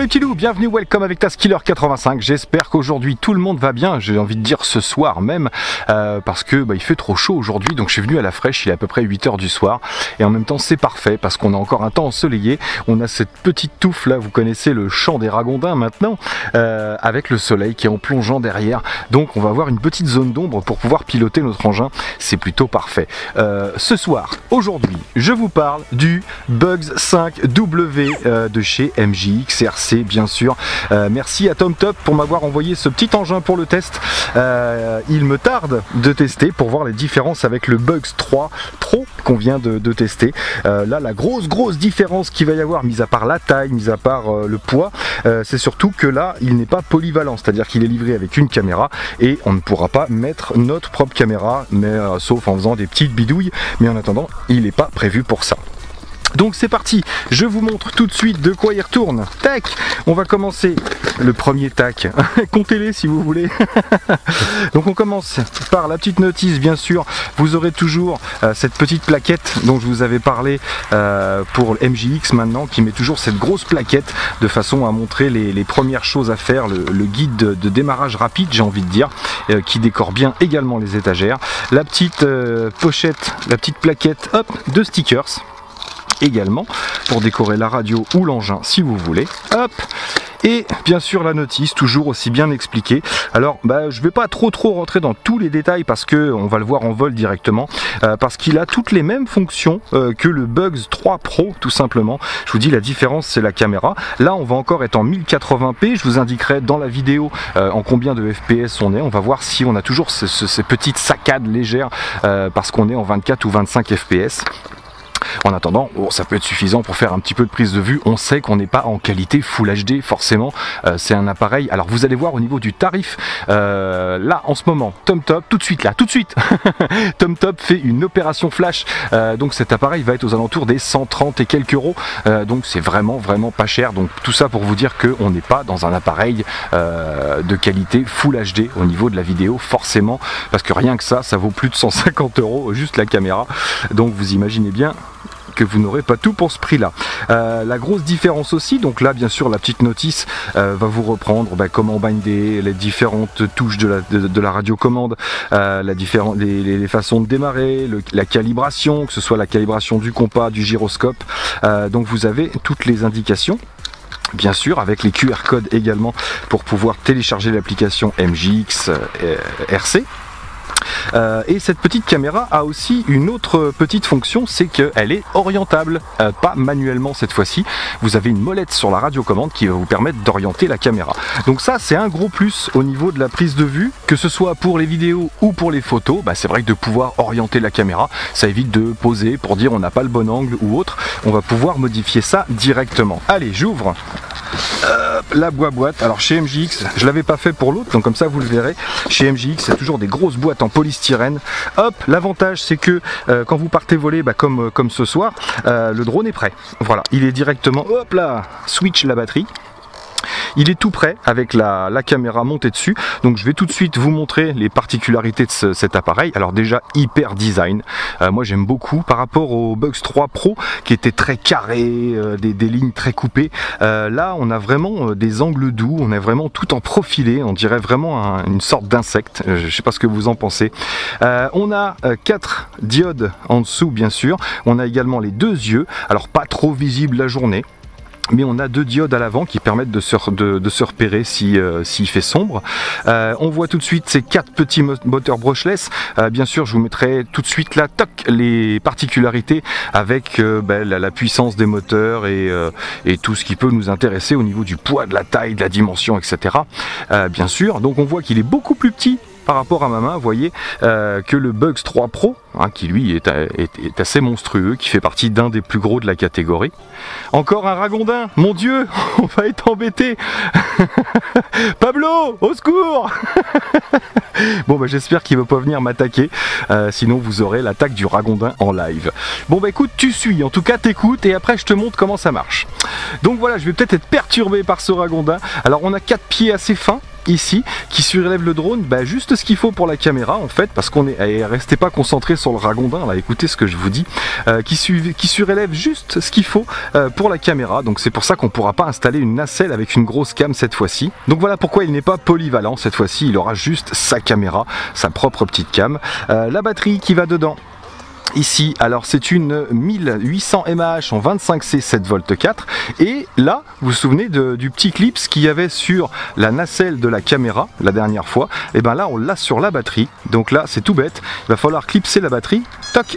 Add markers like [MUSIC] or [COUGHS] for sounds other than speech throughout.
Les petits loups, bienvenue, welcome avec ta Skiller 85. J'espère qu'aujourd'hui tout le monde va bien. J'ai envie de dire ce soir même, euh, parce que bah, il fait trop chaud aujourd'hui, donc je suis venu à la fraîche. Il est à peu près 8h du soir, et en même temps c'est parfait parce qu'on a encore un temps ensoleillé. On a cette petite touffe là, vous connaissez le champ des ragondins maintenant, euh, avec le soleil qui est en plongeant derrière. Donc on va avoir une petite zone d'ombre pour pouvoir piloter notre engin. C'est plutôt parfait. Euh, ce soir, aujourd'hui, je vous parle du Bugs 5W de chez MJX RC bien sûr. Euh, merci à TomTop pour m'avoir envoyé ce petit engin pour le test. Euh, il me tarde de tester pour voir les différences avec le Bugs 3 Pro qu'on vient de, tester. Euh, là, la grosse grosse différence qu'il va y avoir, mis à part la taille, mis à part le poids, c'est surtout que là, il n'est pas polyvalent, c'est-à-dire qu'il est livré avec une caméra et on ne pourra pas mettre notre propre caméra, mais sauf en faisant des petites bidouilles. Mais en attendant, il n'est pas prévu pour ça. Donc c'est parti, je vous montre tout de suite de quoi il retourne. Tac, on va commencer le premier tac. [LAUGHS] Comptez-les si vous voulez. [LAUGHS] Donc on commence par la petite notice, bien sûr. Vous aurez toujours euh, cette petite plaquette dont je vous avais parlé euh, pour MJX maintenant, qui met toujours cette grosse plaquette de façon à montrer les, premières choses à faire, le, guide de, démarrage rapide, j'ai envie de dire, euh, qui décore bien également les étagères. La petite pochette, la petite plaquette, hop, de stickers également pour décorer la radio ou l'engin si vous voulez. Hop et bien sûr la notice, toujours aussi bien expliquée. Alors bah, je vais pas trop trop rentrer dans tous les détails parce que on va le voir en vol directement, euh, parce qu'il a toutes les mêmes fonctions euh, que le Bugs 3 Pro tout simplement. Je vous dis la différence c'est la caméra. Là on va encore être en 1080p, je vous indiquerai dans la vidéo euh, en combien de FPS on est. On va voir si on a toujours ces petites saccades légères parce qu'on est en 24 ou 25 FPS. En attendant, ça peut être suffisant pour faire un petit peu de prise de vue. On sait qu'on n'est pas en qualité Full HD, forcément. Euh, c'est un appareil. Alors vous allez voir au niveau du tarif, euh, là en ce moment, TomTop, tout de suite là, tout de suite, [LAUGHS] TomTop fait une opération flash. Euh, donc cet appareil va être aux alentours des 130 et quelques euros. donc c'est vraiment vraiment pas cher. Donc tout ça pour vous dire qu'on n'est pas dans un appareil de qualité Full HD au niveau de la vidéo, forcément, parce que rien que ça, ça vaut plus de 150 euros juste la caméra. Donc vous imaginez bien que vous n'aurez pas tout pour ce prix là. Euh, la grosse différence aussi, donc là bien sûr la petite notice euh, va vous reprendre bah, comment binder, les différentes touches de la, de, la radiocommande, euh, les, façons de démarrer, la calibration, que ce soit la calibration du compas, du gyroscope. donc vous avez toutes les indications bien sûr avec les QR codes également pour pouvoir télécharger l'application MJX RC euh, et cette petite caméra a aussi une autre petite fonction, c'est qu'elle est orientable, euh, pas manuellement cette fois-ci. Vous avez une molette sur la radiocommande qui va vous permettre d'orienter la caméra. Donc ça c'est un gros plus au niveau de la prise de vue, que ce soit pour les vidéos ou pour les photos, bah, c'est vrai que de pouvoir orienter la caméra, ça évite de poser pour dire on n'a pas le bon angle ou autre, on va pouvoir modifier ça directement. Allez, j'ouvre la boîte. Alors chez MJX, je l'avais pas fait pour l'autre, donc comme ça vous le verrez. Chez MJX, c'est toujours des grosses boîtes en polystyrène. Hop, l'avantage c'est que euh, quand vous partez voler, bah, comme, comme ce soir, euh, le drone est prêt. Voilà, il est directement, hop là, switch la batterie. Il est tout prêt avec la, caméra montée dessus. Donc je vais tout de suite vous montrer les particularités de cet appareil. Alors déjà hyper design. Euh, moi j'aime beaucoup par rapport au Bugs 3 Pro qui était très carré, euh, des, lignes très coupées. Euh, là on a vraiment des angles doux, on est vraiment tout en profilé. On dirait vraiment une sorte d'insecte. je sais pas ce que vous en pensez. on a quatre diodes en dessous bien sûr. On a également les deux yeux. Alors pas trop visibles la journée mais on a deux diodes à l'avant qui permettent de se, de, se repérer s'il si, fait sombre. Euh, on voit tout de suite ces quatre petits moteurs brushless. Euh, bien sûr, je vous mettrai tout de suite là, toc, les particularités avec euh, ben, la, puissance des moteurs et, et, tout ce qui peut nous intéresser au niveau du poids, de la taille, de la dimension, etc. bien sûr, donc on voit qu'il est beaucoup plus petit par rapport à ma main, vous voyez euh, que le Bugs 3 Pro, hein, qui lui est, assez monstrueux, qui fait partie d'un des plus gros de la catégorie. Encore un ragondin, mon dieu, [LAUGHS] on va être embêté. [LAUGHS] Pablo, au secours [LAUGHS] Bon bah j'espère qu'il va pas venir m'attaquer, euh, sinon vous aurez l'attaque du ragondin en live. Bon bah écoute, tu suis, en tout cas t'écoutes et après je te montre comment ça marche. Donc voilà, je vais peut-être être perturbé par ce ragondin. Alors on a quatre pieds assez fins, ici qui surélève le drone, bah, juste ce qu'il faut pour la caméra en fait, parce qu'on est, restez pas concentré sur le ragondin, là, écoutez ce que je vous dis, euh, qui, qui, surélève juste ce qu'il faut euh, pour la caméra. Donc c'est pour ça qu'on pourra pas installer une nacelle avec une grosse cam cette fois-ci. Donc voilà pourquoi il n'est pas polyvalent cette fois-ci, il aura juste sa caméra, sa propre petite cam. Euh, la batterie qui va dedans, ici. Alors c'est une 1800 mAh en 25C 7V 4 et là vous vous souvenez du petit clips qu'il y avait sur la nacelle de la caméra la dernière fois? Et bien là on l'a sur la batterie. Donc là c'est tout bête. Il va falloir clipser la batterie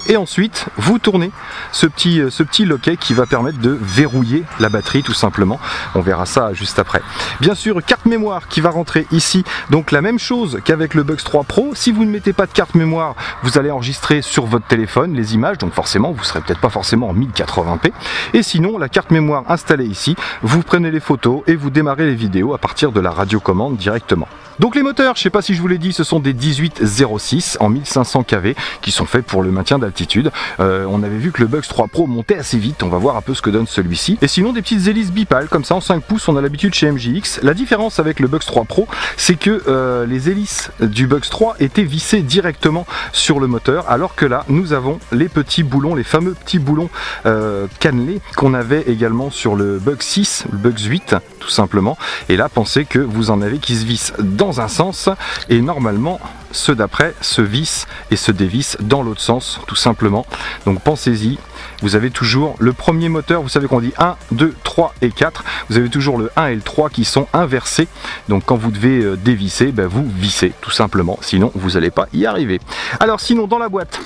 et ensuite vous tournez ce petit, ce petit loquet qui va permettre de verrouiller la batterie tout simplement. On verra ça juste après. Bien sûr carte mémoire qui va rentrer ici. Donc la même chose qu'avec le Bugs 3 Pro. Si vous ne mettez pas de carte mémoire vous allez enregistrer sur votre téléphone les images, donc forcément vous serez peut-être pas forcément en 1080p. Et sinon, la carte mémoire installée ici, vous prenez les photos et vous démarrez les vidéos à partir de la radiocommande directement. Donc les moteurs, je sais pas si je vous l'ai dit, ce sont des 1806 en 1500 kV qui sont faits pour le maintien d'altitude. Euh, on avait vu que le Bugs 3 Pro montait assez vite, on va voir un peu ce que donne celui-ci. Et sinon des petites hélices bipales comme ça en 5 pouces, on a l'habitude chez MJX. La différence avec le Bugs 3 Pro, c'est que euh, les hélices du Bugs 3 étaient vissées directement sur le moteur, alors que là nous avons les petits boulons, les fameux petits boulons euh, cannelés qu'on avait également sur le Bug 6, le Bugs 8 tout simplement. Et là pensez que vous en avez qui se vissent dans un sens et normalement ceux d'après se vissent et se dévissent dans l'autre sens tout simplement. Donc pensez-y, vous avez toujours le premier moteur, vous savez qu'on dit 1, 2, 3 et 4, vous avez toujours le 1 et le 3 qui sont inversés. Donc quand vous devez euh, dévisser, ben vous vissez tout simplement, sinon vous n'allez pas y arriver. Alors sinon dans la boîte,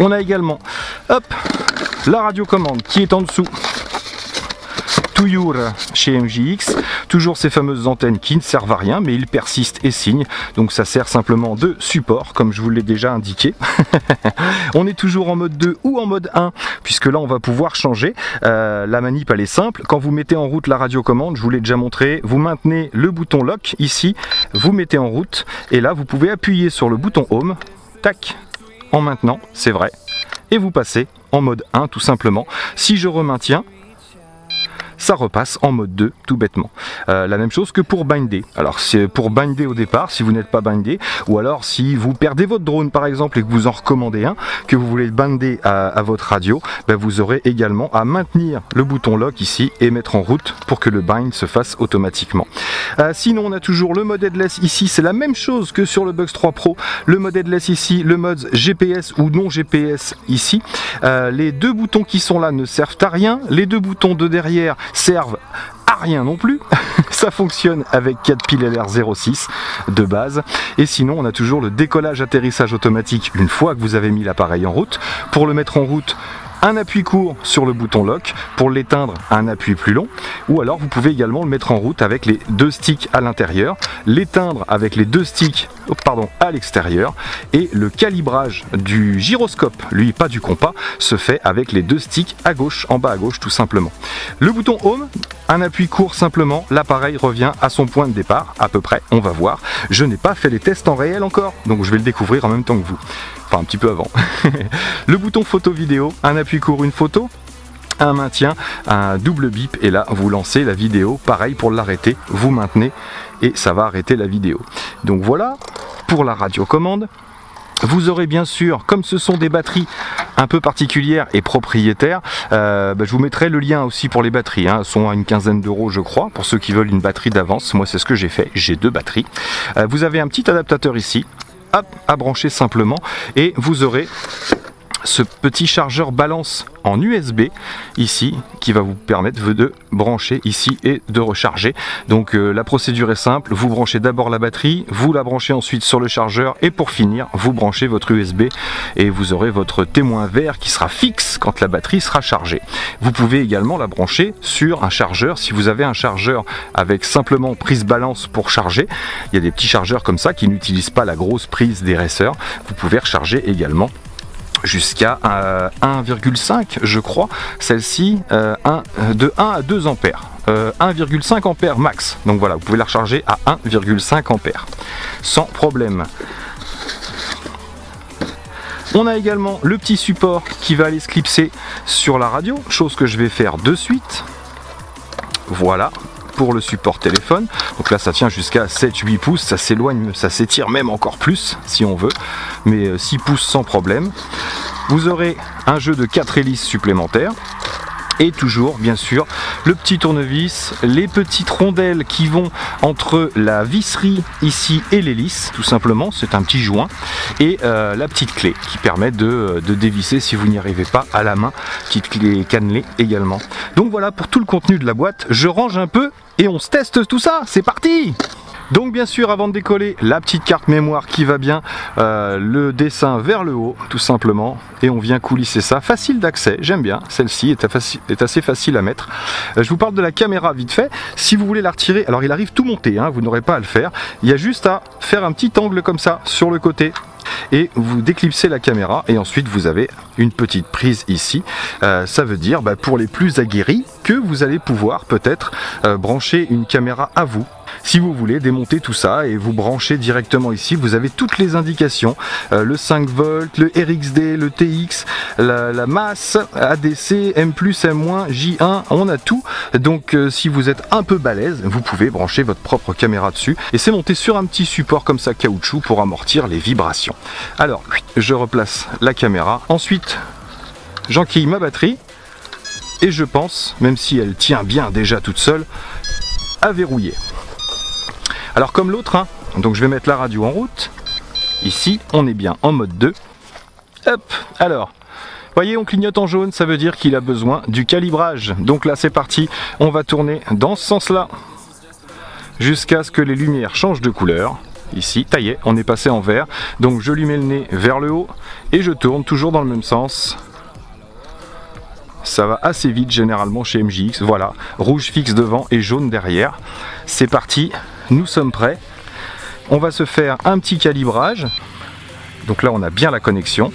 on a également hop, la radiocommande qui est en dessous toujours chez MJX. Toujours ces fameuses antennes qui ne servent à rien, mais ils persistent et signent. Donc ça sert simplement de support, comme je vous l'ai déjà indiqué. [LAUGHS] on est toujours en mode 2 ou en mode 1, puisque là on va pouvoir changer. Euh, la manip elle est simple. Quand vous mettez en route la radiocommande, je vous l'ai déjà montré, vous maintenez le bouton lock ici, vous mettez en route, et là vous pouvez appuyer sur le bouton home, tac, en maintenant, c'est vrai, et vous passez en mode 1 tout simplement. Si je remaintiens, ça repasse en mode 2 tout bêtement. Euh, la même chose que pour binder. Alors c'est pour binder au départ si vous n'êtes pas bindé ou alors si vous perdez votre drone par exemple et que vous en recommandez un, que vous voulez binder à, votre radio, ben, vous aurez également à maintenir le bouton lock ici et mettre en route pour que le bind se fasse automatiquement. Euh, sinon on a toujours le mode headless ici, c'est la même chose que sur le Bugs 3 Pro, le mode headless ici, le mode GPS ou non GPS ici. Euh, les deux boutons qui sont là ne servent à rien, les deux boutons de derrière servent à rien non plus. [LAUGHS] Ça fonctionne avec 4 piles LR06 de base. Et sinon, on a toujours le décollage atterrissage automatique une fois que vous avez mis l'appareil en route. Pour le mettre en route, un appui court sur le bouton lock, pour l'éteindre un appui plus long, ou alors vous pouvez également le mettre en route avec les deux sticks à l'intérieur, l'éteindre avec les deux sticks oh, à l'extérieur, et le calibrage du gyroscope, lui pas du compas, se fait avec les deux sticks à gauche, en bas à gauche tout simplement. Le bouton home, un appui court simplement, l'appareil revient à son point de départ, à peu près, on va voir. Je n'ai pas fait les tests en réel encore, donc je vais le découvrir en même temps que vous enfin un petit peu avant. [LAUGHS] le bouton photo vidéo, un appui court, une photo, un maintien, un double bip et là vous lancez la vidéo. Pareil pour l'arrêter, vous maintenez et ça va arrêter la vidéo. Donc voilà pour la radiocommande. Vous aurez bien sûr, comme ce sont des batteries un peu particulières et propriétaires, euh, bah, je vous mettrai le lien aussi pour les batteries. Hein. Elles sont à une quinzaine d'euros je crois, pour ceux qui veulent une batterie d'avance. Moi c'est ce que j'ai fait, j'ai deux batteries. Euh, vous avez un petit adaptateur ici, à brancher simplement et vous aurez ce petit chargeur balance en USB ici qui va vous permettre de brancher ici et de recharger. Donc euh, la procédure est simple, vous branchez d'abord la batterie, vous la branchez ensuite sur le chargeur et pour finir vous branchez votre USB et vous aurez votre témoin vert qui sera fixe quand la batterie sera chargée. Vous pouvez également la brancher sur un chargeur si vous avez un chargeur avec simplement prise balance pour charger. Il y a des petits chargeurs comme ça qui n'utilisent pas la grosse prise des. Vous pouvez recharger également jusqu'à 1,5 euh, je crois, celle-ci euh, de 1 à 2 ampères. 1,5 euh, ampères max. Donc voilà, vous pouvez la recharger à 1,5 ampères sans problème. On a également le petit support qui va aller se clipser sur la radio, chose que je vais faire de suite. Voilà, pour le support téléphone. Donc là ça tient jusqu'à 7-8 pouces, ça s'éloigne, ça s'étire même encore plus si on veut, mais 6 euh, pouces sans problème. Vous aurez un jeu de 4 hélices supplémentaires et toujours bien sûr le petit tournevis, les petites rondelles qui vont entre la visserie ici et l'hélice tout simplement, c'est un petit joint et euh, la petite clé qui permet de, de dévisser si vous n'y arrivez pas à la main, petite clé cannelée également. Donc voilà pour tout le contenu de la boîte, je range un peu et on se teste tout ça, c'est parti donc bien sûr avant de décoller la petite carte mémoire qui va bien, euh, le dessin vers le haut tout simplement. Et on vient coulisser ça, facile d'accès, j'aime bien, celle-ci est, assez facile à mettre. Euh, je vous parle de la caméra vite fait, si vous voulez la retirer, alors il arrive tout monté, hein, vous n'aurez pas à le faire, il y a juste à faire un petit angle comme ça sur le côté. Et vous déclipsez la caméra. Et ensuite vous avez une petite prise ici. Euh, ça veut dire bah, pour les plus aguerris que vous allez pouvoir peut-être brancher une caméra à vous si vous voulez démonter tout ça et vous brancher directement ici, vous avez toutes les indications, euh, le 5 volts, le RXD, le TX, la, masse, ADC, M+, M-, J1, on a tout. Donc euh, si vous êtes un peu balèze, vous pouvez brancher votre propre caméra dessus et c'est monté sur un petit support comme ça caoutchouc pour amortir les vibrations. Alors, je replace la caméra. Ensuite, j'enquille ma batterie et je pense, même si elle tient bien déjà toute seule, à verrouiller. Alors comme l'autre, hein, donc je vais mettre la radio en route. Ici, on est bien en mode 2. Hop, alors, voyez, on clignote en jaune, ça veut dire qu'il a besoin du calibrage. Donc là, c'est parti, on va tourner dans ce sens-là, jusqu'à ce que les lumières changent de couleur. Ici, taillé, on est passé en vert. Donc je lui mets le nez vers le haut et je tourne toujours dans le même sens. Ça va assez vite généralement chez MJX. Voilà, rouge fixe devant et jaune derrière. C'est parti, nous sommes prêts. On va se faire un petit calibrage. Donc là, on a bien la connexion.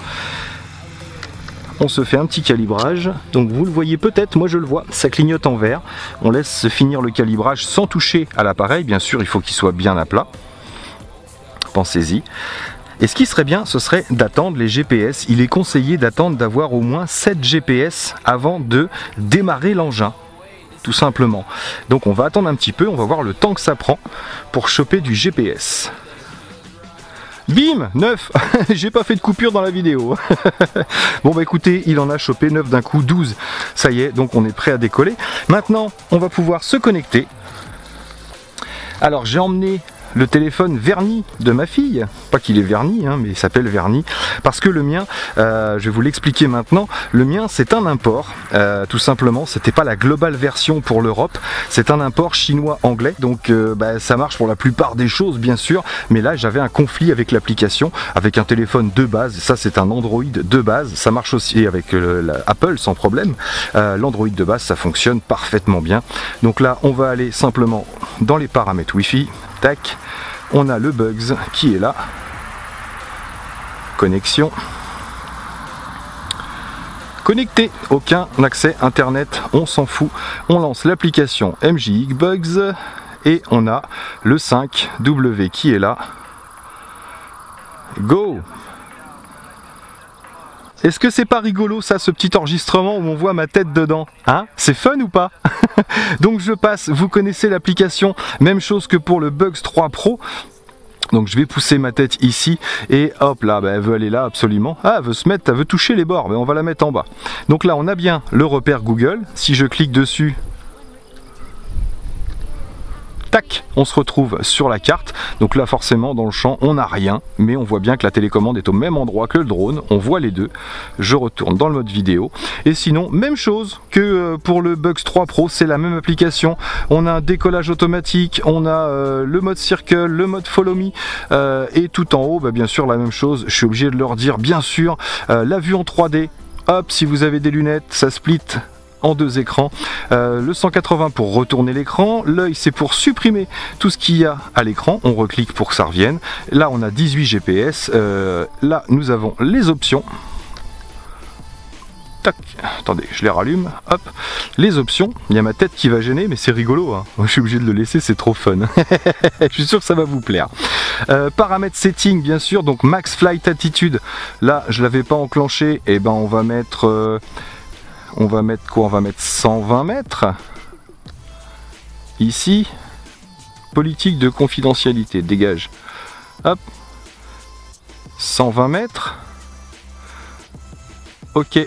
On se fait un petit calibrage. Donc vous le voyez peut-être, moi je le vois, ça clignote en vert. On laisse finir le calibrage sans toucher à l'appareil. Bien sûr, il faut qu'il soit bien à plat. Pensez-y. Et ce qui serait bien, ce serait d'attendre les GPS. Il est conseillé d'attendre d'avoir au moins 7 GPS avant de démarrer l'engin tout simplement. Donc on va attendre un petit peu, on va voir le temps que ça prend pour choper du GPS. Bim 9 [LAUGHS] J'ai pas fait de coupure dans la vidéo. [LAUGHS] bon bah écoutez, il en a chopé 9 d'un coup, 12. Ça y est, donc on est prêt à décoller. Maintenant, on va pouvoir se connecter. Alors j'ai emmené le téléphone verni de ma fille. Pas qu'il est verni, hein, mais il s'appelle verni. Parce que le mien, euh, je vais vous l'expliquer maintenant, le mien c'est un import, euh, tout simplement. C'était pas la globale version pour l'Europe, c'est un import chinois-anglais. Donc euh, bah, ça marche pour la plupart des choses, bien sûr. Mais là j'avais un conflit avec l'application, avec un téléphone de base. Ça c'est un Android de base. Ça marche aussi avec Apple sans problème. L'Android de base ça fonctionne parfaitement bien. Donc là on va aller simplement dans les paramètres Wi-Fi On a le Bugs qui est là. Connexion. Connecté, aucun accès internet, on s'en fout. On lance l'application MJX Bugs et on a le 5W qui est là. Go est-ce que c'est pas rigolo ça, ce petit enregistrement où on voit ma tête dedans Hein? C'est fun ou pas? [LAUGHS] Donc je passe, vous connaissez l'application, même chose que pour le Bugs 3 Pro. Donc je vais pousser ma tête ici et hop là, bah, elle veut aller là absolument. Ah, elle veut se mettre, elle veut toucher les bords, mais on va la mettre en bas. Donc là on a bien le repère Google. Si je clique dessus, tac, on se retrouve sur la carte. Donc là, forcément, dans le champ, on n'a rien, mais on voit bien que la télécommande est au même endroit que le drone. On voit les deux. Je retourne dans le mode vidéo. Et sinon, même chose que euh, pour le Bugs 3 Pro, c'est la même application. On a un décollage automatique, on a euh, le mode circle, le mode follow me, euh, et tout en haut, bah, bien sûr, la même chose. Je suis obligé de leur dire, bien sûr, la vue en 3D. Hop, si vous avez des lunettes, ça split en deux écrans. Euh, le 180 pour retourner l'écran, l'œil c'est pour supprimer tout ce qu'il y a à l'écran, on reclique pour que ça revienne. Là on a 18 GPS, euh, là nous avons les options. Tac, attendez, je les rallume, hop, les options, il y a ma tête qui va gêner, mais c'est rigolo, hein. [LAUGHS] je suis obligé de le laisser, c'est trop fun. [LAUGHS] je suis sûr que ça va vous plaire. Euh, paramètres setting, bien sûr, donc max flight attitude, là je l'avais pas enclenché, et eh ben on va mettre on va mettre quoi? On va mettre 120 mètres. ici. Politique de confidentialité, dégage. Hop. 120 mètres. Ok,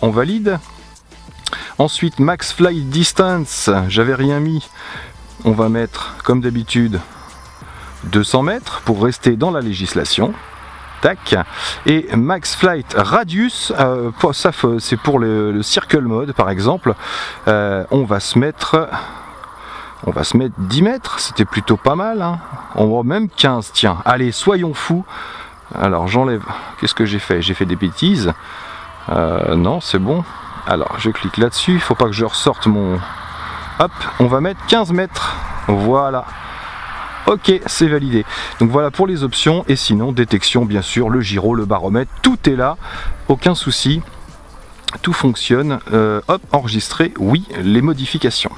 on valide. Ensuite, max flight distance, j'avais rien mis. On va mettre, comme d'habitude, 200 mètres pour rester dans la législation. Et max flight radius, euh, ça c'est pour le, circle mode par exemple. Euh, on va se mettre on va se mettre 10 mètres, c'était plutôt pas mal. Hein. On va même 15, tiens. Allez, soyons fous. Alors j'enlève. Qu'est-ce que j'ai fait? J'ai fait des bêtises. Euh, non, c'est bon. Alors je clique là-dessus. Il faut pas que je ressorte mon. Hop, on va mettre 15 mètres. Voilà. Ok, c'est validé. Donc voilà pour les options. Et sinon, détection, bien sûr, le gyro, le baromètre, tout est là. Aucun souci. Tout fonctionne. Euh, hop, enregistré. Oui, les modifications.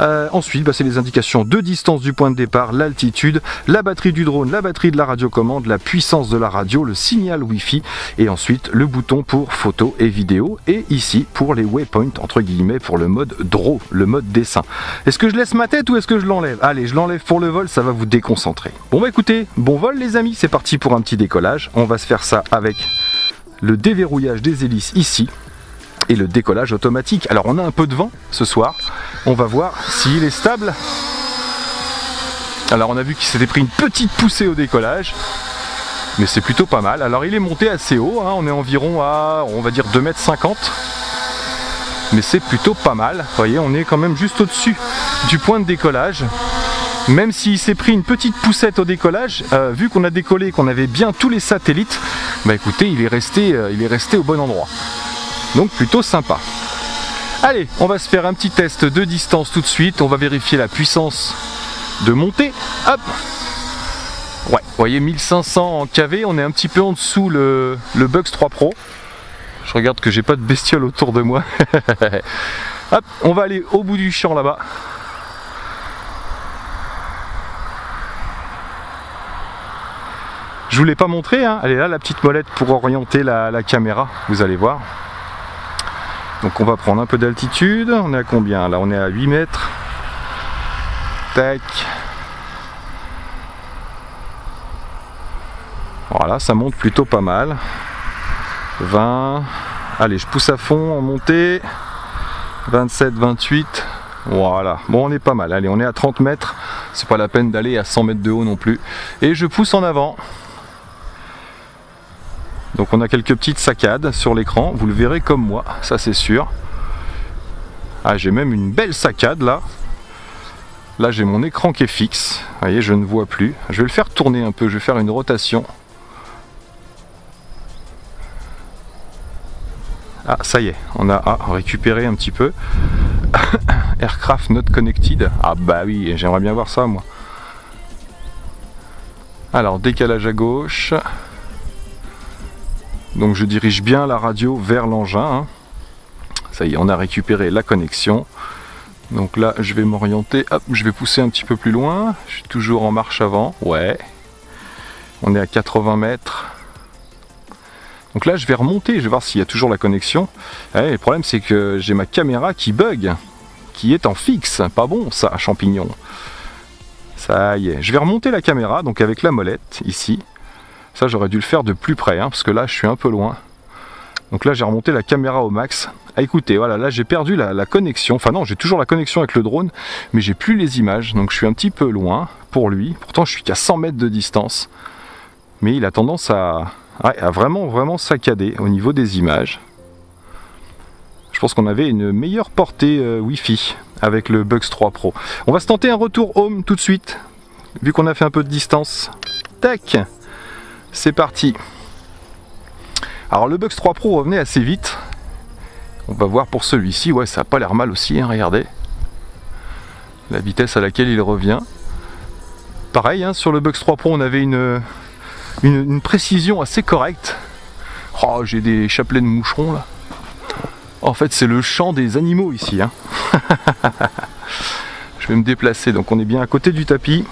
Euh, ensuite, bah, c'est les indications de distance du point de départ, l'altitude, la batterie du drone, la batterie de la radiocommande, la puissance de la radio, le signal Wi-Fi et ensuite le bouton pour photo et vidéo et ici pour les waypoints entre guillemets pour le mode draw, le mode dessin. Est-ce que je laisse ma tête ou est-ce que je l'enlève? Allez, je l'enlève pour le vol, ça va vous déconcentrer. Bon bah écoutez, bon vol les amis, c'est parti pour un petit décollage. On va se faire ça avec le déverrouillage des hélices ici et le décollage automatique. Alors on a un peu de vent ce soir, on va voir s'il est stable. Alors on a vu qu'il s'était pris une petite poussée au décollage, mais c'est plutôt pas mal. Alors il est monté assez haut, hein. on est environ à on va dire 2m50 mais c'est plutôt pas mal. Vous voyez, on est quand même juste au-dessus du point de décollage. Même s'il s'est pris une petite poussette au décollage, euh, vu qu'on a décollé, qu'on avait bien tous les satellites, bah écoutez, il est resté, euh, il est resté au bon endroit. Donc plutôt sympa. Allez, on va se faire un petit test de distance tout de suite. On va vérifier la puissance de montée. Hop Ouais, vous voyez 1500 en KV, on est un petit peu en dessous le, le Bugs 3 Pro. Je regarde que j'ai pas de bestiole autour de moi. [LAUGHS] Hop, on va aller au bout du champ là-bas. Je vous l'ai pas montré, hein. elle est là la petite molette pour orienter la caméra, vous allez voir. Donc on va prendre un peu d'altitude. On est à combien Là? On est à 8 mètres. Tac. Voilà, ça monte plutôt pas mal. 20. Allez, je pousse à fond en montée. 27, 28. Voilà, bon on est pas mal. Allez, on est à 30 mètres. C'est pas la peine d'aller à 100 mètres de haut non plus. Et je pousse en avant. Donc on a quelques petites saccades sur l'écran, vous le verrez comme moi, ça c'est sûr. Ah j'ai même une belle saccade là. Là j'ai mon écran qui est fixe, vous voyez je ne vois plus. Je vais le faire tourner un peu, je vais faire une rotation. Ah ça y est, on a ah, récupéré un petit peu. [COUGHS] Aircraft not connected. Ah bah oui, j'aimerais bien voir ça moi. Alors décalage à gauche. Donc je dirige bien la radio vers l'engin. Hein. Ça y est, on a récupéré la connexion. Donc là, je vais m'orienter. Hop, je vais pousser un petit peu plus loin. Je suis toujours en marche avant. Ouais. On est à 80 mètres. Donc là, je vais remonter. Je vais voir s'il y a toujours la connexion. le problème, c'est que j'ai ma caméra qui bug. Qui est en fixe. Pas bon, ça, champignon. Ça y est. Je vais remonter la caméra, donc avec la molette, ici. Ça, j'aurais dû le faire de plus près, hein, parce que là, je suis un peu loin. Donc là, j'ai remonté la caméra au max. Ah, écoutez, voilà, là, j'ai perdu la, connexion. Enfin non, j'ai toujours la connexion avec le drone, mais j'ai plus les images. Donc je suis un petit peu loin pour lui. Pourtant, je suis qu'à 100 mètres de distance. Mais il a tendance à, vraiment, vraiment saccader au niveau des images. Je pense qu'on avait une meilleure portée euh, Wi-Fi avec le Bugs 3 Pro. On va se tenter un retour home tout de suite, vu qu'on a fait un peu de distance. Tac c'est parti. Alors le Bugs 3 Pro revenait assez vite. On va voir pour celui-ci, ouais ça a pas l'air mal aussi, hein, regardez. La vitesse à laquelle il revient. Pareil, hein, sur le Bugs 3 Pro on avait une, une, précision assez correcte. Oh j'ai des chapelets de moucherons là. En fait c'est le champ des animaux ici. Hein. [LAUGHS] Je vais me déplacer, donc on est bien à côté du tapis.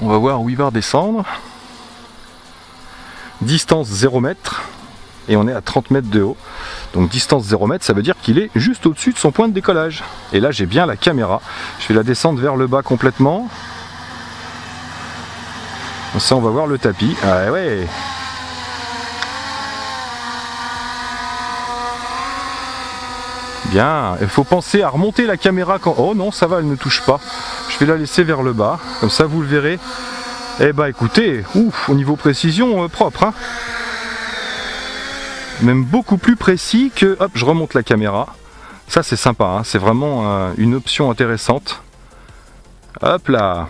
On va voir où il va redescendre. Distance 0 mètre et on est à 30 mètres de haut. Donc distance 0 mètre, ça veut dire qu'il est juste au-dessus de son point de décollage. Et là j'ai bien la caméra. Je vais la descendre vers le bas complètement. Ça on va voir le tapis. Ah ouais Bien, il faut penser à remonter la caméra quand... Oh non, ça va, elle ne touche pas. Je vais la laisser vers le bas, comme ça vous le verrez. Eh bah écoutez, ouf, au niveau précision, euh, propre. Hein. Même beaucoup plus précis que... Hop, je remonte la caméra. Ça c'est sympa, hein. c'est vraiment euh, une option intéressante. Hop là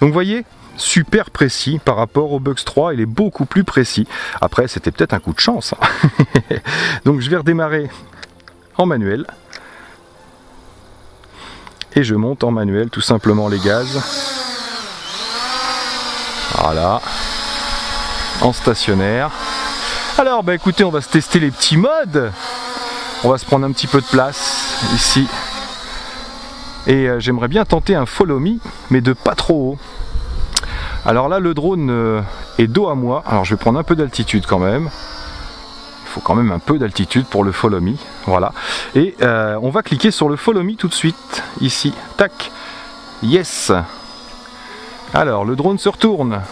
Donc voyez, super précis par rapport au Bugs 3, il est beaucoup plus précis. Après, c'était peut-être un coup de chance. Hein. [LAUGHS] Donc je vais redémarrer en manuel. Et je monte en manuel tout simplement les gaz. Voilà. En stationnaire. Alors bah écoutez, on va se tester les petits modes. On va se prendre un petit peu de place ici. Et euh, j'aimerais bien tenter un follow me, mais de pas trop haut. Alors là, le drone euh, est dos à moi. Alors je vais prendre un peu d'altitude quand même faut quand même un peu d'altitude pour le follow me. Voilà. Et euh, on va cliquer sur le follow me tout de suite. Ici. Tac. Yes. Alors, le drone se retourne.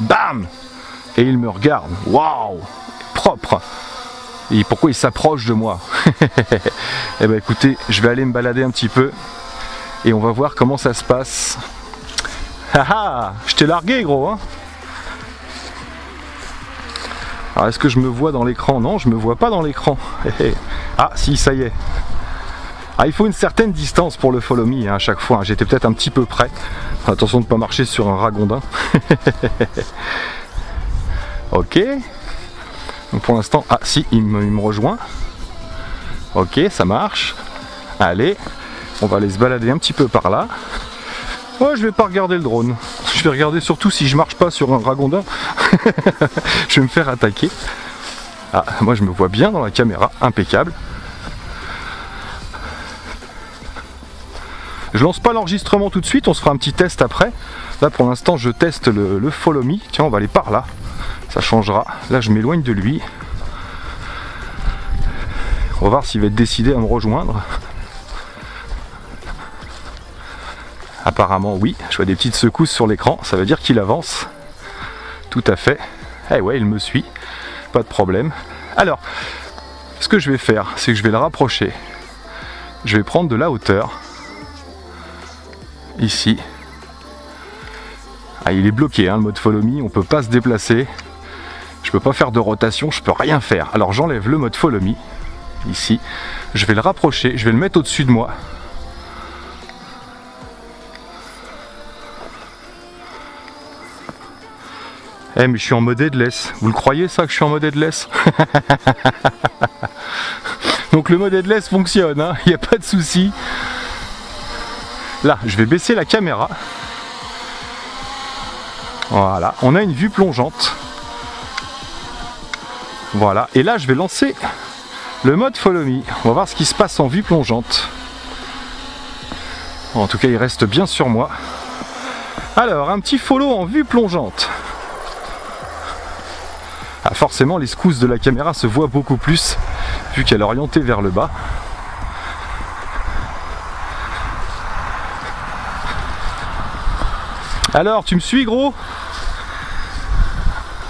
Bam Et il me regarde. Waouh Propre. Et pourquoi il s'approche de moi [LAUGHS] Eh ben écoutez, je vais aller me balader un petit peu. Et on va voir comment ça se passe. Haha ah, Je t'ai largué gros hein alors est-ce que je me vois dans l'écran? Non, je me vois pas dans l'écran. [LAUGHS] ah si, ça y est. Ah, il faut une certaine distance pour le follow me hein, à chaque fois. J'étais peut-être un petit peu près. Attention de ne pas marcher sur un ragondin. [LAUGHS] ok. Donc pour l'instant, ah si, il me, rejoint. Ok, ça marche. Allez, on va aller se balader un petit peu par là. Ouais, je vais pas regarder le drone. Je vais regarder surtout si je marche pas sur un ragondin. [LAUGHS] je vais me faire attaquer. Ah, moi je me vois bien dans la caméra, impeccable. Je lance pas l'enregistrement tout de suite, on se fera un petit test après. Là pour l'instant je teste le, le follow me. Tiens, on va aller par là. Ça changera. Là je m'éloigne de lui. On va voir s'il va être décidé à me rejoindre. Apparemment oui, je vois des petites secousses sur l'écran, ça veut dire qu'il avance. Tout à fait. Eh ouais, il me suit, pas de problème. Alors, ce que je vais faire, c'est que je vais le rapprocher. Je vais prendre de la hauteur. Ici. Ah, il est bloqué, hein, le mode follow me, on peut pas se déplacer. Je peux pas faire de rotation, je peux rien faire. Alors j'enlève le mode follow me, ici. Je vais le rapprocher, je vais le mettre au-dessus de moi. Eh mais je suis en mode headless. Vous le croyez ça que je suis en mode headless? [LAUGHS] Donc le mode headless fonctionne, il hein. n'y a pas de souci. Là, je vais baisser la caméra. Voilà, on a une vue plongeante. Voilà, et là je vais lancer le mode follow me. On va voir ce qui se passe en vue plongeante. En tout cas, il reste bien sur moi. Alors, un petit follow en vue plongeante. Ah, forcément les secousses de la caméra se voient beaucoup plus vu qu'elle est orientée vers le bas. Alors, tu me suis gros?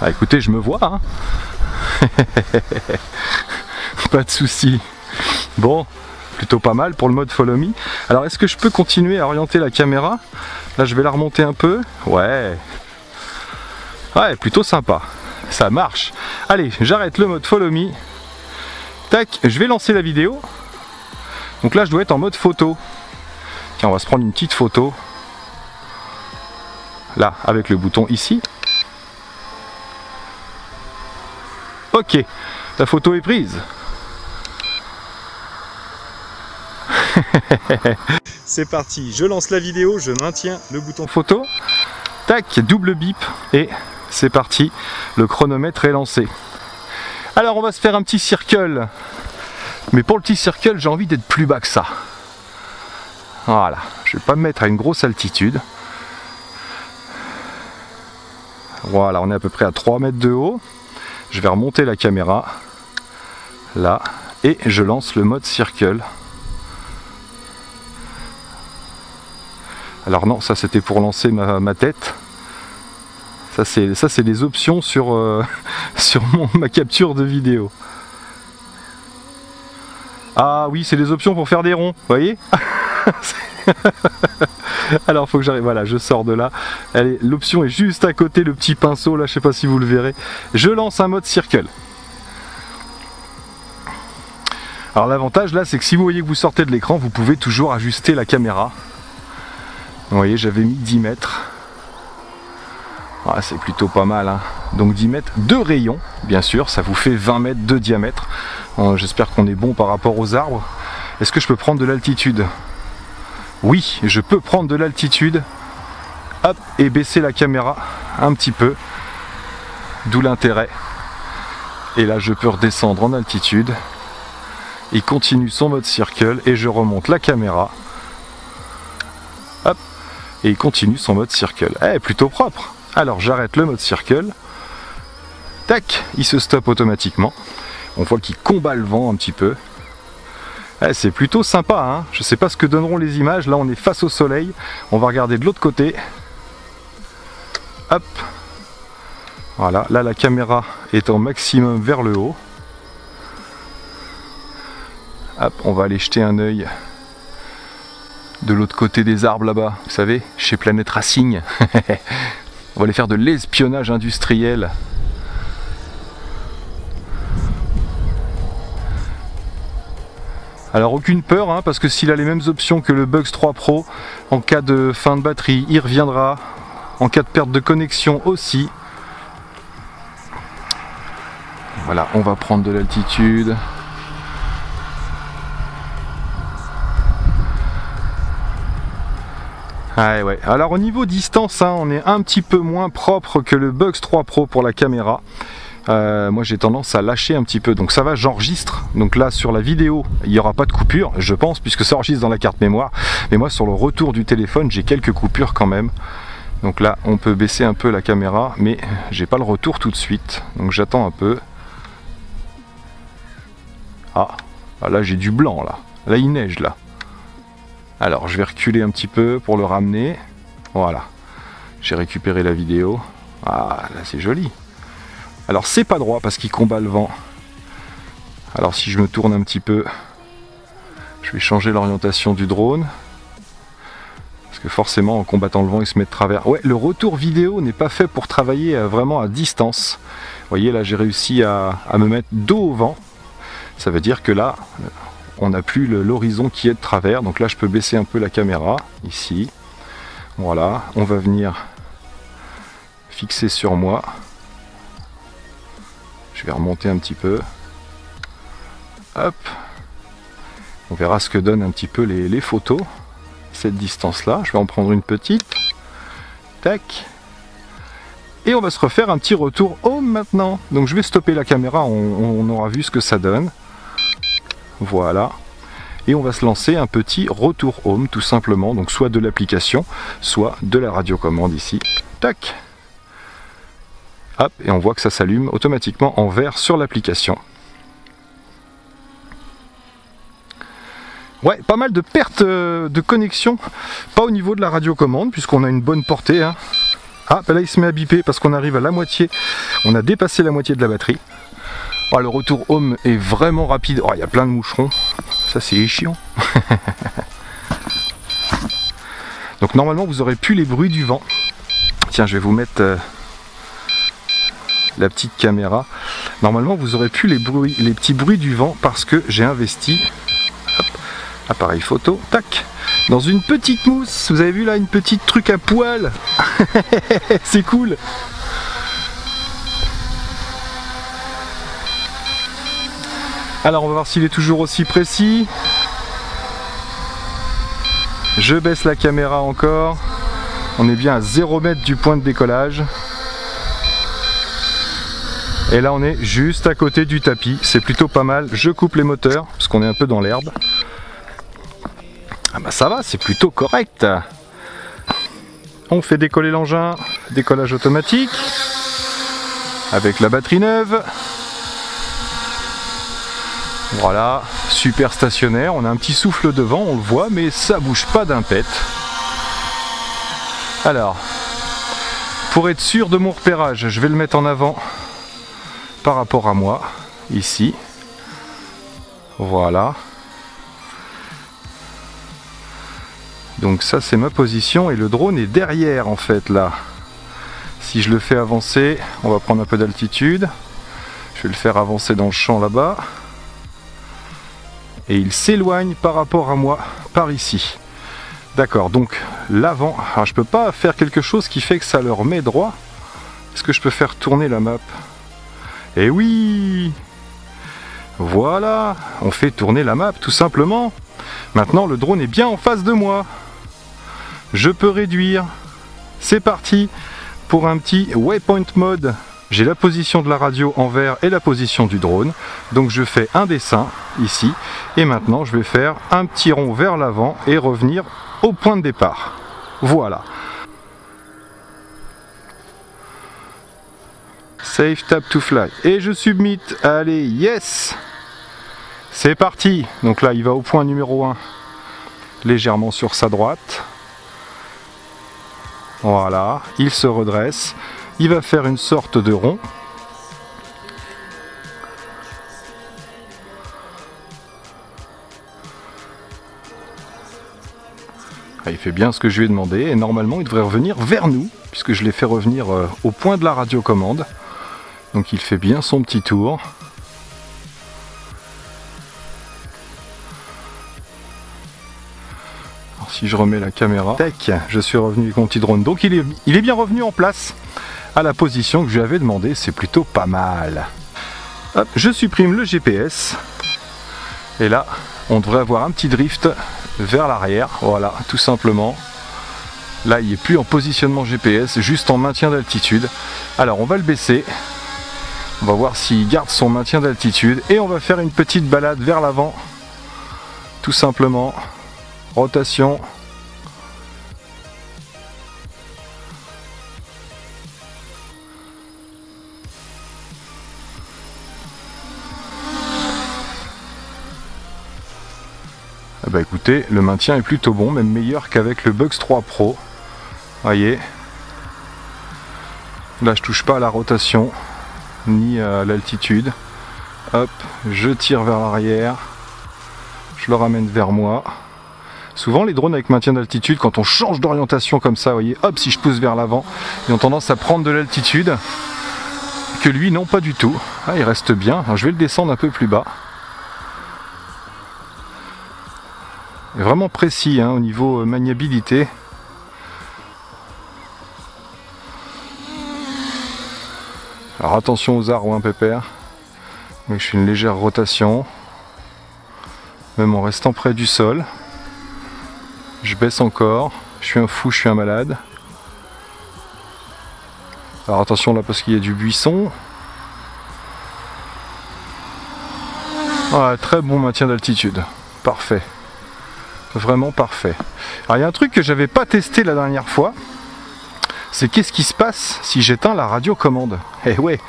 Ah écoutez, je me vois. Hein [LAUGHS] pas de souci. Bon, plutôt pas mal pour le mode follow me. Alors, est-ce que je peux continuer à orienter la caméra? Là, je vais la remonter un peu. Ouais. Ouais, plutôt sympa ça marche. Allez, j'arrête le mode follow me. Tac, je vais lancer la vidéo. Donc là, je dois être en mode photo. Tiens, on va se prendre une petite photo. Là, avec le bouton ici. Ok, la photo est prise. [LAUGHS] C'est parti, je lance la vidéo, je maintiens le bouton photo. Tac, double bip et c'est parti, le chronomètre est lancé. Alors on va se faire un petit circle. Mais pour le petit circle, j'ai envie d'être plus bas que ça. Voilà, je vais pas me mettre à une grosse altitude. Voilà, on est à peu près à 3 mètres de haut. Je vais remonter la caméra. Là, et je lance le mode circle. Alors non, ça c'était pour lancer ma, tête. Ça c'est des options sur, euh, [LAUGHS] sur ma capture de vidéo. Ah oui, c'est des options pour faire des ronds, vous voyez [LAUGHS] Alors faut que j'arrive, voilà, je sors de là. L'option est juste à côté, le petit pinceau là, je sais pas si vous le verrez. Je lance un mode circle. Alors l'avantage là, c'est que si vous voyez que vous sortez de l'écran, vous pouvez toujours ajuster la caméra. Vous voyez, j'avais mis 10 mètres. Ah, c'est plutôt pas mal. Hein. Donc 10 mètres de rayon, bien sûr, ça vous fait 20 mètres de diamètre. Euh, j'espère qu'on est bon par rapport aux arbres. Est-ce que je peux prendre de l'altitude oui, je peux prendre de l'altitude hop, et baisser la caméra un petit peu. D'où l'intérêt. Et là, je peux redescendre en altitude. Il continue son mode circle et je remonte la caméra. Hop, et il continue son mode circle. Eh, plutôt propre. Alors j'arrête le mode circle. Tac, il se stoppe automatiquement. On voit qu'il combat le vent un petit peu. Eh, c'est plutôt sympa, hein je sais pas ce que donneront les images, là on est face au soleil, on va regarder de l'autre côté. Hop Voilà, là la caméra est en maximum vers le haut. Hop, on va aller jeter un œil de l'autre côté des arbres là-bas, vous savez, chez Planète Racing. [LAUGHS] on va aller faire de l'espionnage industriel. Alors aucune peur, hein, parce que s'il a les mêmes options que le Bugs 3 Pro, en cas de fin de batterie, il reviendra. En cas de perte de connexion aussi. Voilà, on va prendre de l'altitude. Ah ouais. Alors au niveau distance, hein, on est un petit peu moins propre que le Bugs 3 Pro pour la caméra. Euh, moi j'ai tendance à lâcher un petit peu. Donc ça va, j'enregistre. Donc là sur la vidéo, il n'y aura pas de coupure, je pense, puisque ça enregistre dans la carte mémoire. Mais moi sur le retour du téléphone, j'ai quelques coupures quand même. Donc là, on peut baisser un peu la caméra, mais j'ai pas le retour tout de suite. Donc j'attends un peu. Ah, ah là j'ai du blanc là. Là il neige là. Alors je vais reculer un petit peu pour le ramener. Voilà. J'ai récupéré la vidéo. Ah là c'est joli. Alors c'est pas droit parce qu'il combat le vent. Alors si je me tourne un petit peu, je vais changer l'orientation du drone. Parce que forcément en combattant le vent il se met de travers. Ouais, le retour vidéo n'est pas fait pour travailler euh, vraiment à distance. Vous voyez là j'ai réussi à, me mettre dos au vent. Ça veut dire que là, on n'a plus l'horizon qui est de travers. Donc là je peux baisser un peu la caméra, ici. Voilà, on va venir fixer sur moi. Je vais remonter un petit peu. Hop. On verra ce que donnent un petit peu les, photos. Cette distance-là. Je vais en prendre une petite. Tac. Et on va se refaire un petit retour home maintenant. Donc je vais stopper la caméra, on, aura vu ce que ça donne. Voilà. Et on va se lancer un petit retour home tout simplement. Donc soit de l'application, soit de la radiocommande ici. Tac Hop, et on voit que ça s'allume automatiquement en vert sur l'application. Ouais, pas mal de pertes euh, de connexion, pas au niveau de la radiocommande, puisqu'on a une bonne portée. Hein. Ah, ben là il se met à biper parce qu'on arrive à la moitié, on a dépassé la moitié de la batterie. Oh, le retour home est vraiment rapide. Oh, il y a plein de moucherons, ça c'est chiant. [LAUGHS] Donc normalement vous aurez plus les bruits du vent. Tiens, je vais vous mettre... Euh, la petite caméra. Normalement, vous aurez plus les, bruits, les petits bruits du vent parce que j'ai investi, appareil photo, tac, dans une petite mousse. Vous avez vu là, une petite truc à poil. [LAUGHS] C'est cool. Alors, on va voir s'il est toujours aussi précis. Je baisse la caméra encore. On est bien à 0 mètre du point de décollage. Et là on est juste à côté du tapis, c'est plutôt pas mal. Je coupe les moteurs, parce qu'on est un peu dans l'herbe. Ah bah ça va, c'est plutôt correct. On fait décoller l'engin, décollage automatique, avec la batterie neuve. Voilà, super stationnaire. On a un petit souffle devant, on le voit, mais ça bouge pas d'un pet. Alors, pour être sûr de mon repérage, je vais le mettre en avant par rapport à moi, ici. Voilà. Donc ça c'est ma position et le drone est derrière en fait là. Si je le fais avancer, on va prendre un peu d'altitude. Je vais le faire avancer dans le champ là-bas. Et il s'éloigne par rapport à moi, par ici. D'accord, donc l'avant. Alors je peux pas faire quelque chose qui fait que ça le remet droit. Est-ce que je peux faire tourner la map? Eh oui Voilà, on fait tourner la map tout simplement. Maintenant le drone est bien en face de moi. Je peux réduire. C'est parti pour un petit waypoint mode. J'ai la position de la radio en vert et la position du drone. Donc je fais un dessin ici. Et maintenant je vais faire un petit rond vers l'avant et revenir au point de départ. Voilà. Save tap to fly. Et je submit. Allez, yes C'est parti. Donc là, il va au point numéro 1, légèrement sur sa droite. Voilà, il se redresse. Il va faire une sorte de rond. Ah, il fait bien ce que je lui ai demandé et normalement il devrait revenir vers nous puisque je l'ai fait revenir euh, au point de la radiocommande. Donc il fait bien son petit tour. si je remets la caméra, tac, je suis revenu mon petit drone. Donc il est, il est bien revenu en place à la position que je lui avais demandé, c'est plutôt pas mal. Hop, je supprime le GPS. Et là, on devrait avoir un petit drift vers l'arrière, voilà, tout simplement. Là, il n'est plus en positionnement GPS, juste en maintien d'altitude. Alors, on va le baisser. On va voir s'il garde son maintien d'altitude. Et on va faire une petite balade vers l'avant. Tout simplement rotation. bah écoutez, le maintien est plutôt bon, même meilleur qu'avec le Bugs 3 Pro. Voyez. Là je touche pas à la rotation, ni à l'altitude. Hop, je tire vers l'arrière, je le ramène vers moi. Souvent les drones avec maintien d'altitude, quand on change d'orientation comme ça, vous voyez, hop, si je pousse vers l'avant, ils ont tendance à prendre de l'altitude. Que lui, non, pas du tout. Ah, il reste bien. je vais le descendre un peu plus bas. Vraiment précis hein, au niveau euh, maniabilité. Alors attention aux arbres un pépère. je fais une légère rotation. Même en restant près du sol. Je baisse encore. Je suis un fou, je suis un malade. Alors attention là parce qu'il y a du buisson. très bon maintien d'altitude. Parfait. Vraiment parfait. Alors il y a un truc que j'avais pas testé la dernière fois. C'est qu'est-ce qui se passe si j'éteins la radiocommande [LAUGHS] Eh ouais,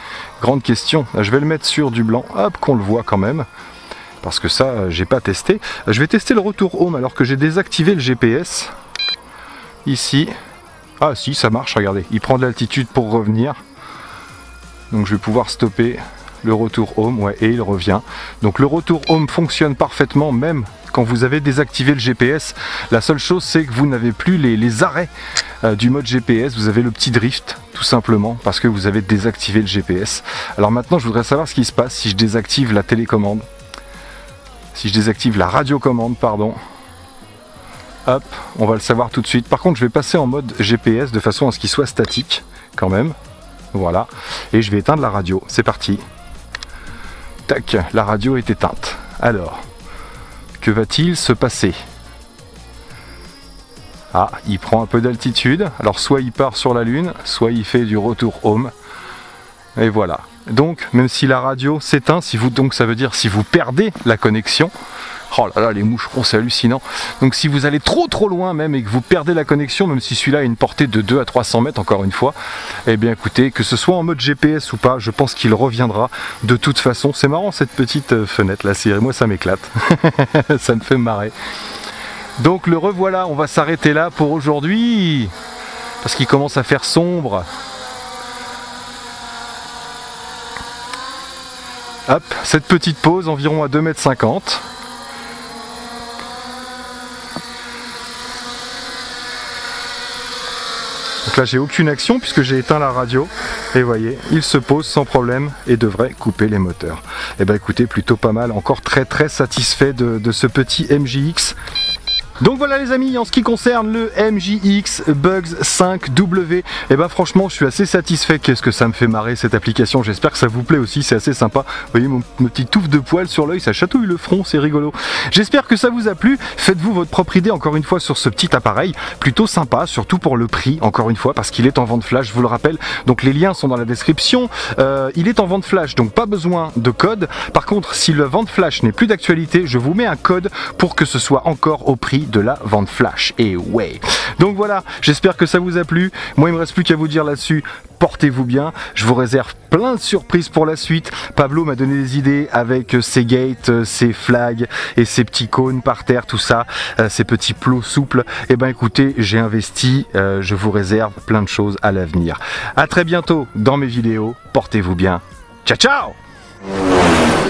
grande question. Je vais le mettre sur du blanc. Hop, qu'on le voit quand même parce que ça euh, j'ai pas testé. Je vais tester le retour home alors que j'ai désactivé le GPS. Ici. Ah si ça marche, regardez, il prend de l'altitude pour revenir. Donc je vais pouvoir stopper le retour home, ouais, et il revient. Donc le retour home fonctionne parfaitement même quand vous avez désactivé le GPS. La seule chose c'est que vous n'avez plus les, arrêts euh, du mode GPS, vous avez le petit drift tout simplement parce que vous avez désactivé le GPS. Alors maintenant je voudrais savoir ce qui se passe si je désactive la télécommande si je désactive la radiocommande, pardon, hop, on va le savoir tout de suite. Par contre, je vais passer en mode GPS de façon à ce qu'il soit statique, quand même. Voilà. Et je vais éteindre la radio. C'est parti. Tac, la radio est éteinte. Alors, que va-t-il se passer? Ah, il prend un peu d'altitude. Alors, soit il part sur la Lune, soit il fait du retour home. Et voilà. Donc, même si la radio s'éteint, donc ça veut dire si vous perdez la connexion, Oh là là, les moucherons, c'est hallucinant. Donc si vous allez trop trop loin même et que vous perdez la connexion, même si celui-là a une portée de 2 à 300 mètres encore une fois, eh bien écoutez, que ce soit en mode GPS ou pas, je pense qu'il reviendra de toute façon. C'est marrant cette petite euh, fenêtre là, moi ça m'éclate. [LAUGHS] ça me fait marrer. Donc le revoilà, on va s'arrêter là pour aujourd'hui, parce qu'il commence à faire sombre. Hop, cette petite pause environ à 2,50 m. Donc là j'ai aucune action puisque j'ai éteint la radio. Et voyez il se pose sans problème et devrait couper les moteurs. Et eh ben écoutez plutôt pas mal, encore très très satisfait de, de ce petit MJX donc voilà les amis, en ce qui concerne le MJX Bugs 5W, et eh ben franchement je suis assez satisfait, qu'est-ce que ça me fait marrer cette application, j'espère que ça vous plaît aussi, c'est assez sympa. Vous voyez mon, petit touffe de poils sur l'œil, ça chatouille le front, c'est rigolo. J'espère que ça vous a plu, faites-vous votre propre idée encore une fois sur ce petit appareil, plutôt sympa, surtout pour le prix, encore une fois, parce qu'il est en vente flash, je vous le rappelle, donc les liens sont dans la description. Euh, il est en vente flash, donc pas besoin de code. Par contre, si le vente flash n'est plus d'actualité, je vous mets un code pour que ce soit encore au prix de la vente flash. Et ouais. Donc voilà, j'espère que ça vous a plu. Moi, il me reste plus qu'à vous dire là-dessus. Portez-vous bien, je vous réserve plein de surprises pour la suite. Pablo m'a donné des idées avec ses gates, ses flags et ses petits cônes par terre, tout ça, euh, ces petits plots souples. Et eh ben écoutez, j'ai investi, euh, je vous réserve plein de choses à l'avenir. À très bientôt dans mes vidéos, portez-vous bien. Ciao ciao